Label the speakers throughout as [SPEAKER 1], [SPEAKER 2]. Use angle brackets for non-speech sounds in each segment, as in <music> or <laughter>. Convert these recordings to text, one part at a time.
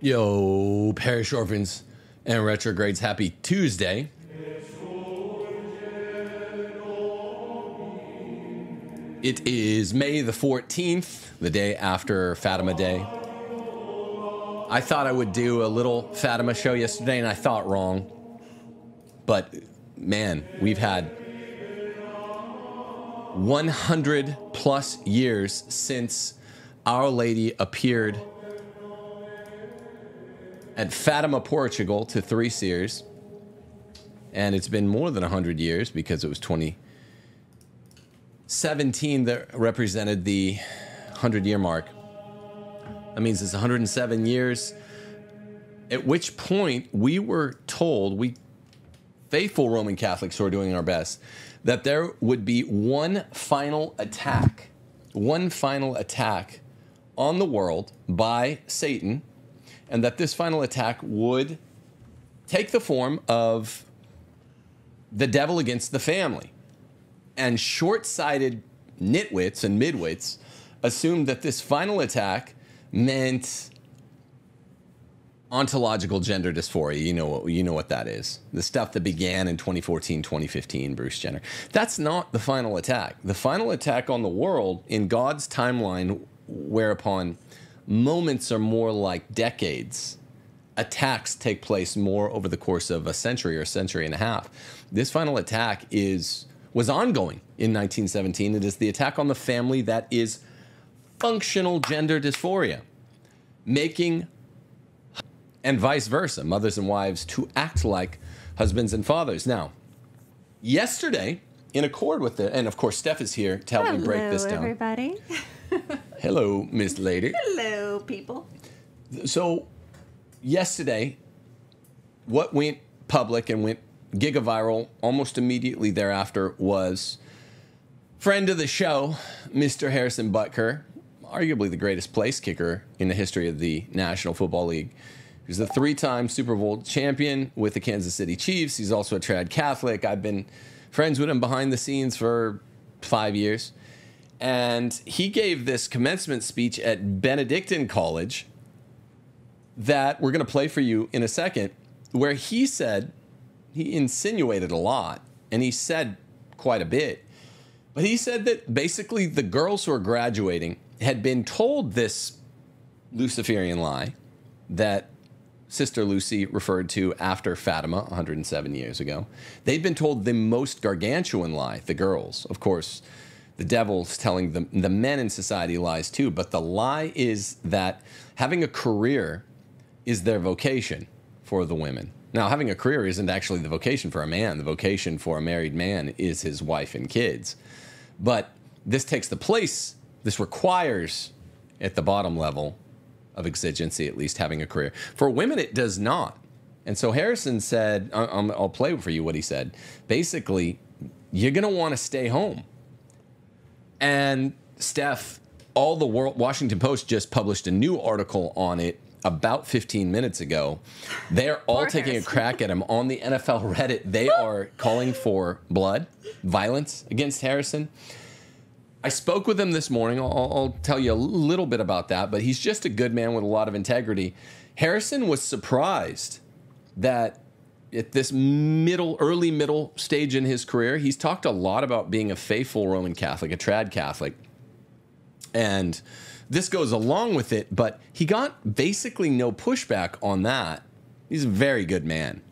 [SPEAKER 1] Yo, parish orphans and retrogrades, happy Tuesday. It is May the 14th, the day after Fatima Day. I thought I would do a little Fatima show yesterday, and I thought wrong. But man, we've had 100 plus years since Our Lady appeared at Fatima, Portugal to Three Seers. And it's been more than 100 years because it was 2017 that represented the 100 year mark. That means it's 107 years. At which point we were told, we faithful Roman Catholics who are doing our best, that there would be one final attack, one final attack on the world by Satan, and that this final attack would take the form of the devil against the family. And short sighted nitwits and midwits assumed that this final attack meant ontological gender dysphoria. You know what you know what that is. The stuff that began in 2014, 2015, Bruce Jenner. That's not the final attack. The final attack on the world in God's timeline whereupon moments are more like decades. Attacks take place more over the course of a century or a century and a half. This final attack is was ongoing in 1917. It is the attack on the family that is functional gender dysphoria, making and vice versa, mothers and wives to act like husbands and fathers. Now, yesterday, in accord with it, and of course, Steph is here to help
[SPEAKER 2] Hello,
[SPEAKER 1] me break this down.
[SPEAKER 2] everybody. <laughs>
[SPEAKER 1] Hello, Miss Lady.
[SPEAKER 2] Hello, people.
[SPEAKER 1] So, yesterday, what went public and went gigaviral almost immediately thereafter was friend of the show, Mr. Harrison Butker, arguably the greatest place kicker in the history of the National Football League. He's a three time Super Bowl champion with the Kansas City Chiefs. He's also a trad Catholic. I've been friends with him behind the scenes for five years. And he gave this commencement speech at Benedictine College that we're going to play for you in a second, where he said, he insinuated a lot and he said quite a bit. But he said that basically the girls who are graduating had been told this Luciferian lie that Sister Lucy referred to after Fatima 107 years ago. They'd been told the most gargantuan lie, the girls. Of course, the devil's telling the, the men in society lies too, but the lie is that having a career is their vocation for the women. Now, having a career isn't actually the vocation for a man. The vocation for a married man is his wife and kids. But this takes the place, this requires at the bottom level of exigency, at least having a career. For women, it does not. And so Harrison said, I'll play for you what he said. Basically, you're going to want to stay home. And Steph, all the world, Washington Post just published a new article on it about 15 minutes ago. They're all taking a crack at him on the NFL Reddit. They <laughs> are calling for blood, violence against Harrison. I spoke with him this morning. I'll, I'll tell you a little bit about that, but he's just a good man with a lot of integrity. Harrison was surprised that at this middle, early middle stage in his career, he's talked a lot about being a faithful Roman Catholic, a trad Catholic. And this goes along with it, but he got basically no pushback on that. He's a very good man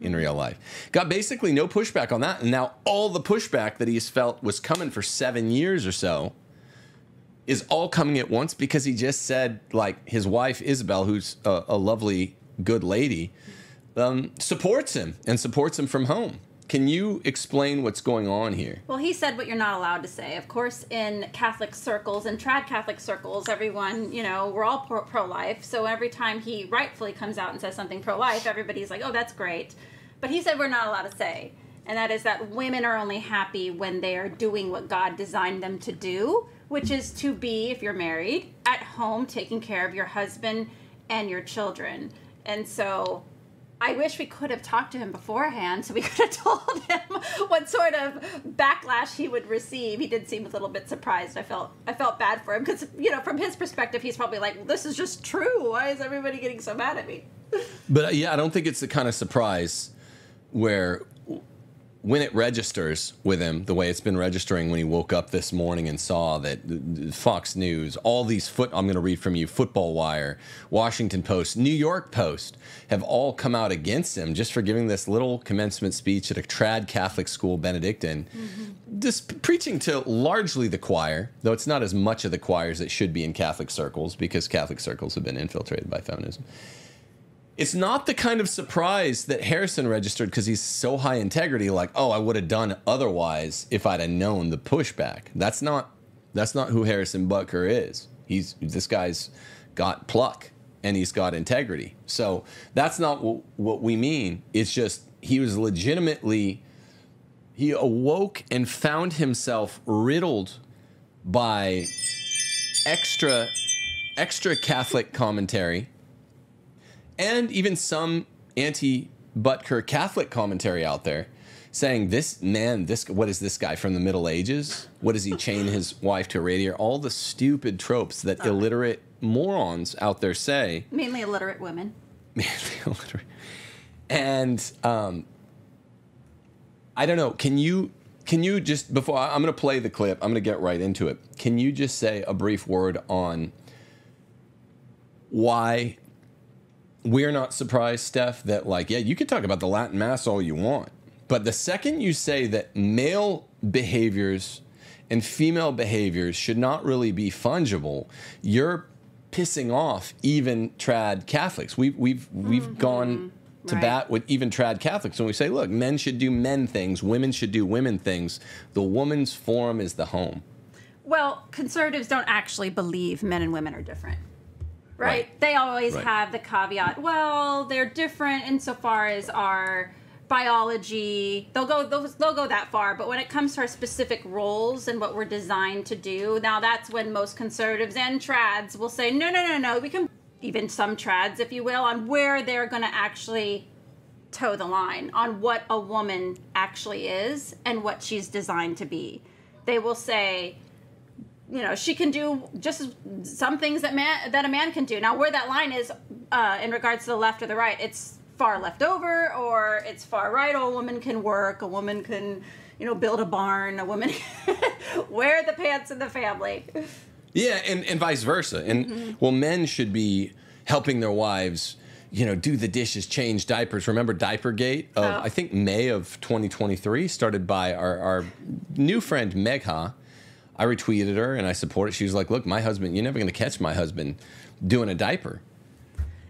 [SPEAKER 1] in real life. Got basically no pushback on that. And now all the pushback that he's felt was coming for seven years or so is all coming at once because he just said, like, his wife, Isabel, who's a, a lovely, good lady, um, supports him and supports him from home. Can you explain what's going on here?
[SPEAKER 2] Well, he said what you're not allowed to say. Of course, in Catholic circles and trad Catholic circles, everyone, you know, we're all pro life. So every time he rightfully comes out and says something pro life, everybody's like, oh, that's great. But he said we're not allowed to say. And that is that women are only happy when they are doing what God designed them to do, which is to be, if you're married, at home taking care of your husband and your children. And so I wish we could have talked to him beforehand so we <laughs> could have told him what sort of backlash he would receive. He did seem a little bit surprised. I felt I felt bad for him because you know from his perspective he's probably like, well, "This is just true. Why is everybody getting so mad at me?" <laughs>
[SPEAKER 1] But uh, yeah, I don't think it's the kind of surprise where when it registers with him the way it's been registering when he woke up this morning and saw that Fox News, all these foot I'm going to read from you, Football Wire, Washington Post, New York Post have all come out against him just for giving this little commencement speech at a trad Catholic school Benedictine, mm-hmm. just preaching to largely the choir, though it's not as much of the choir as it should be in Catholic circles because Catholic circles have been infiltrated by feminism it's not the kind of surprise that Harrison registered because he's so high integrity. Like, oh, I would have done otherwise if I'd have known the pushback. That's not that's not who Harrison Butker is. He's this guy's got pluck and he's got integrity. So that's not what, what we mean. It's just he was legitimately he awoke and found himself riddled by extra extra Catholic commentary and even some anti Butker Catholic commentary out there saying this man this what is this guy from the middle ages? What does he chain his <laughs> wife to a radiator? All the stupid tropes that uh, illiterate morons out there say.
[SPEAKER 2] Mainly illiterate women. <laughs> Mainly
[SPEAKER 1] illiterate. And um, i don't know can you can you just before i'm going to play the clip i'm going to get right into it. Can you just say a brief word on why we're not surprised, Steph, that like, yeah, you can talk about the Latin Mass all you want. But the second you say that male behaviors and female behaviors should not really be fungible, you're pissing off even trad Catholics. We've we've we've mm-hmm. gone to right. bat with even trad Catholics when we say, look, men should do men things, women should do women things. The woman's forum is the home.
[SPEAKER 2] Well, conservatives don't actually believe men and women are different right? right. They always right. have the caveat. Well, they're different insofar as our biology. They'll go they'll, they'll go that far, but when it comes to our specific roles and what we're designed to do, now that's when most conservatives and trads will say, no, no, no, no. We can even some trads, if you will, on where they're going to actually toe the line on what a woman actually is and what she's designed to be. They will say, you know she can do just some things that man that a man can do. Now where that line is uh, in regards to the left or the right it's far left over or it's far right. A woman can work a woman can you know build a barn a woman <laughs> wear the pants in the family.
[SPEAKER 1] Yeah and, and vice versa. And mm-hmm. well men should be helping their wives you know do the dishes change diapers. Remember diapergate of oh. i think may of 2023 started by our, our new friend megha I retweeted her and I support it. She was like, "Look, my husband. You're never going to catch my husband doing a diaper."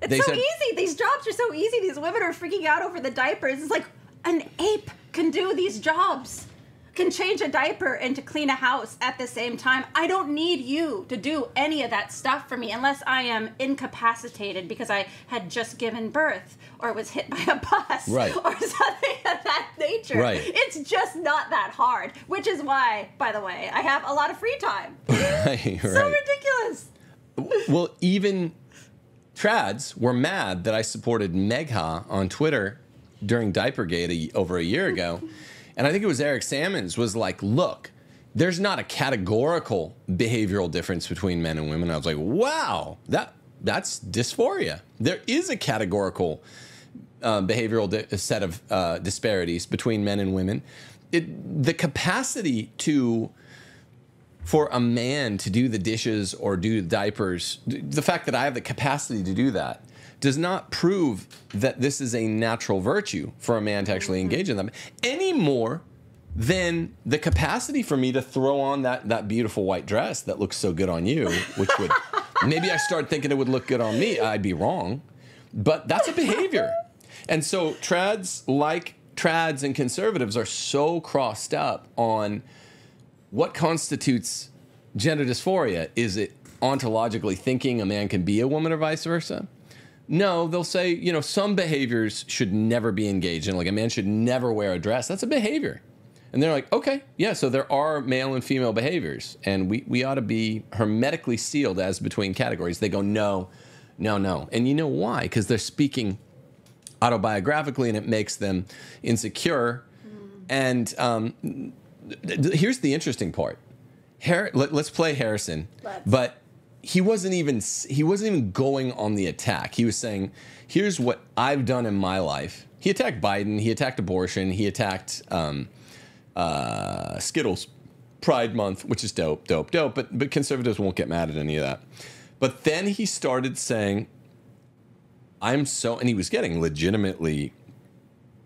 [SPEAKER 2] It's they so said, easy. These jobs are so easy. These women are freaking out over the diapers. It's like an ape can do these jobs can change a diaper and to clean a house at the same time. I don't need you to do any of that stuff for me unless I am incapacitated because I had just given birth or was hit by a bus
[SPEAKER 1] right.
[SPEAKER 2] or <laughs> something of that nature.
[SPEAKER 1] Right.
[SPEAKER 2] It's just not that hard, which is why, by the way, I have a lot of free time. <laughs> right, so right. ridiculous.
[SPEAKER 1] Well, even trads were mad that I supported Megha on Twitter during Diapergate a, over a year ago. <laughs> And I think it was Eric Sammons was like, look, there's not a categorical behavioral difference between men and women. I was like, wow, that that's dysphoria. There is a categorical uh, behavioral set of uh, disparities between men and women. It, the capacity to for a man to do the dishes or do the diapers, the fact that I have the capacity to do that does not prove that this is a natural virtue for a man to actually mm-hmm. engage in them any more than the capacity for me to throw on that that beautiful white dress that looks so good on you, which would <laughs> maybe I start thinking it would look good on me. I'd be wrong, but that's a behavior. And so trads like trads and conservatives are so crossed up on what constitutes gender dysphoria. Is it ontologically thinking a man can be a woman or vice versa? No, they'll say, you know, some behaviors should never be engaged in. Like a man should never wear a dress. That's a behavior. And they're like, okay, yeah, so there are male and female behaviors, and we, we ought to be hermetically sealed as between categories. They go, no, no, no. And you know why? Because they're speaking autobiographically, and it makes them insecure. And um, here's the interesting part. Har- let, us play Harrison,
[SPEAKER 2] Let's.
[SPEAKER 1] but he wasn't even he wasn't even going on the attack. He was saying, "Here's what I've done in my life." He attacked Biden. He attacked abortion. He attacked um, uh, Skittles Pride Month, which is dope, dope, dope. But but conservatives won't get mad at any of that. But then he started saying, "I'm so," and he was getting legitimately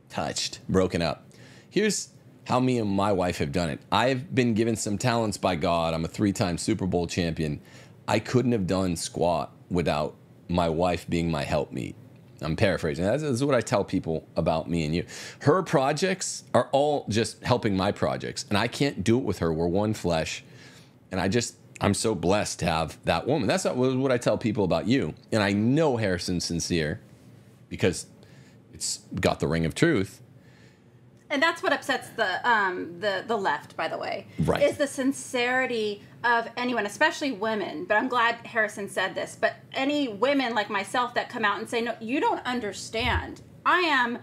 [SPEAKER 1] touched, broken up. Here's how me and my wife have done it. I've been given some talents by God. I'm a three-time Super Bowl champion. I couldn't have done squat without my wife being my helpmeet. I'm paraphrasing. That's, that's what I tell people about me and you. Her projects are all just helping my projects, and I can't do it with her. We're one flesh, and I just I'm so blessed to have that woman. That's what I tell people about you, and I know Harrison's sincere because it's got the ring of truth.
[SPEAKER 2] And that's what upsets the um, the the left, by the way.
[SPEAKER 1] Right.
[SPEAKER 2] Is the sincerity of anyone, especially women. But I'm glad Harrison said this. But any women like myself that come out and say, "No, you don't understand. I am."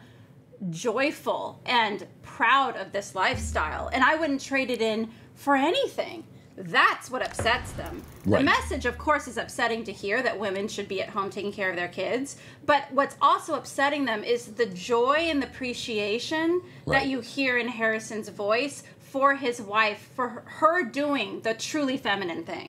[SPEAKER 2] joyful and proud of this lifestyle and I wouldn't trade it in for anything. That's what upsets them.
[SPEAKER 1] Right.
[SPEAKER 2] The message, of course, is upsetting to hear that women should be at home taking care of their kids. But what's also upsetting them is the joy and the appreciation
[SPEAKER 1] Right.
[SPEAKER 2] that you hear in Harrison's voice for his wife, for her doing the truly feminine thing.